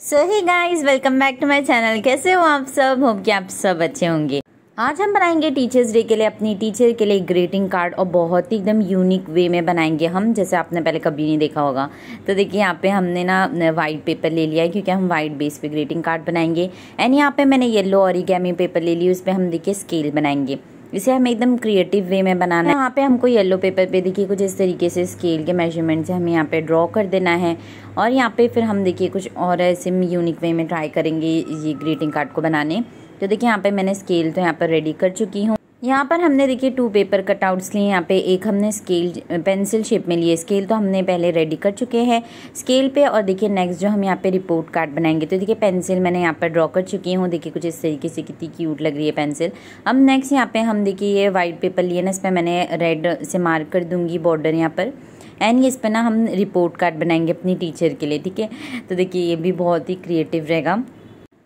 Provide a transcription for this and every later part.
So hi guys welcome back to my channel कैसे हो आप सब? होप कि आप सब अच्छे होंगे। आज हम बनाएँगे टीचर्स डे के लिए, अपनी टीचर के लिए ग्रीटिंग कार्ड और बहुत ही एकदम यूनिक वे में बनाएँगे हम, जैसे आपने पहले कभी नहीं देखा होगा। तो देखिए, यहाँ पे हमने ना वाइट पेपर ले लिया है, क्योंकि हम वाइट बेस पे ग्रीटिंग कार्ड बनाएँगे। एंड यहाँ पे मैंने येलो और पेपर ले ली, उस पर हम देखिए स्केल बनाएँगे। इसे हमें एकदम क्रिएटिव वे में बनाना है। यहाँ पे हमको येलो पेपर पे देखिए, कुछ इस तरीके से स्केल के मेज़रमेंट से हमें यहाँ पे ड्रॉ कर देना है। और यहाँ पे फिर हम देखिए, कुछ और ऐसे यूनिक वे में ट्राई करेंगे ये ग्रीटिंग कार्ड को बनाने। तो देखिए, यहाँ पे मैंने स्केल तो यहाँ पर रेडी कर चुकी हूँ। यहाँ पर हमने देखिए टू पेपर कटआउट्स लिए, यहाँ पे एक हमने स्केल पेंसिल शेप में लिए। स्केल तो हमने पहले रेडी कर चुके हैं। स्केल पे और देखिए नेक्स्ट जो हम यहाँ पे रिपोर्ट कार्ड बनाएँगे तो देखिए पेंसिल मैंने यहाँ पर ड्रॉ कर चुकी हूँ। देखिए कुछ इस तरीके से कितनी क्यूट लग रही है पेंसिल अब नेक्स्ट यहाँ पे हम देखिए ये वाइट पेपर लिए ना इस पर मैंने रेड से मार्क कर दूँगी बॉर्डर यहाँ पर। एंड इस पर ना हम रिपोर्ट कार्ड बनाएँगे अपनी टीचर के लिए, ठीक है? तो देखिए ये भी बहुत ही क्रिएटिव रहेगा।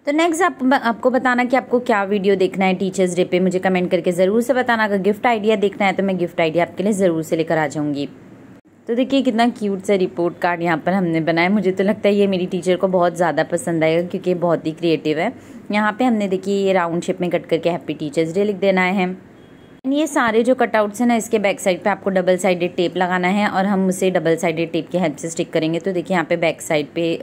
तो नेक्स्ट आप, आपको बताना कि आपको क्या वीडियो देखना है टीचर्स डे पे। मुझे कमेंट करके ज़रूर से बताना। अगर गिफ्ट आइडिया देखना है तो मैं गिफ्ट आइडिया आपके लिए ज़रूर से लेकर आ जाऊँगी। तो देखिए कितना क्यूट सा रिपोर्ट कार्ड यहाँ पर हमने बनाया। मुझे तो लगता है ये मेरी टीचर को बहुत ज़्यादा पसंद आएगा क्योंकि बहुत ही क्रिएटिव है। यहाँ पे हमने देखिए ये राउंड शेप में कट करके हैप्पी टीचर्स डे लिख देना है। ये सारे जो कटआउट्स हैं ना, इसके बैक साइड पे आपको डबल साइडेड टेप लगाना है और हम उसे डबल साइडेड टेप की हेल्प से स्टिक करेंगे। तो देखिए, यहाँ पे बैक साइड पे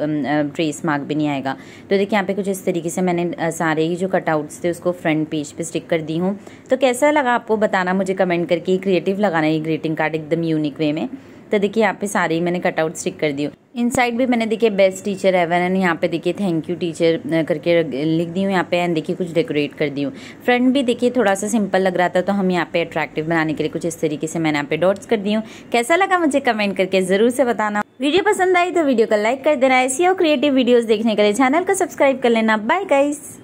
ट्रेस मार्क भी नहीं आएगा। तो देखिए, यहाँ पे कुछ इस तरीके से मैंने सारे ही जो कटआउट्स थे, उसको फ्रंट पेज पे स्टिक कर दी हूँ। तो कैसा लगा आपको बताना मुझे कमेंट करके। क्रिएटिव लगाना, ये ग्रीटिंग कार्ड एकदम यूनिक वे में। तो देखिए, यहाँ पे सारे मैंने कटआउट स्टिक कर दी इन साइड भी मैंने देखिए बेस्ट टीचर एवन एंड यहाँ पे देखिए थैंक यू टीचर करके लिख दी हूँ। यहाँ पे एंड देखिए, कुछ डेकोरेट कर दी हूँ। फ्रंट भी देखिए, थोड़ा सा सिंपल लग रहा था तो हम यहाँ पे अट्रैक्टिव बनाने के लिए कुछ इस तरीके से मैंने यहाँ पे डॉट्स कर दी हूँ। कैसा लगा मुझे कमेंट करके ज़रूर से बताना। वीडियो पसंद आई तो वीडियो को लाइक कर देना। ऐसी और क्रिएटिव वीडियोज़ देखने के लिए चैनल को सब्सक्राइब कर लेना। Bye guys